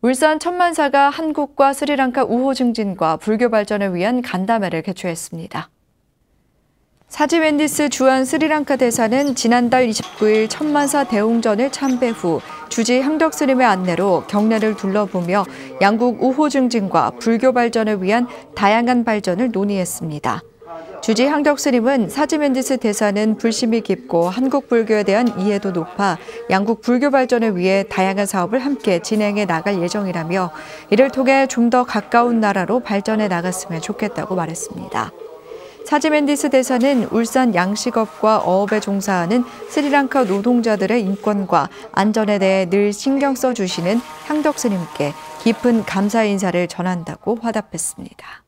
울산 천만사가 한국과 스리랑카 우호 증진과 불교 발전을 위한 간담회를 개최했습니다. 사지 웬디스 주한 스리랑카 대사는 지난달 29일 천만사 대웅전을 참배 후 주지 향덕 스님의 안내로 경례를 둘러보며 양국 우호 증진과 불교 발전을 위한 다양한 발전을 논의했습니다. 주지 향덕 스님은 사지멘디스 대사는 불심이 깊고 한국 불교에 대한 이해도 높아 양국 불교 발전을 위해 다양한 사업을 함께 진행해 나갈 예정이라며 이를 통해 좀 더 가까운 나라로 발전해 나갔으면 좋겠다고 말했습니다. 사지멘디스 대사는 울산 양식업과 어업에 종사하는 스리랑카 노동자들의 인권과 안전에 대해 늘 신경 써주시는 향덕 스님께 깊은 감사 인사를 전한다고 화답했습니다.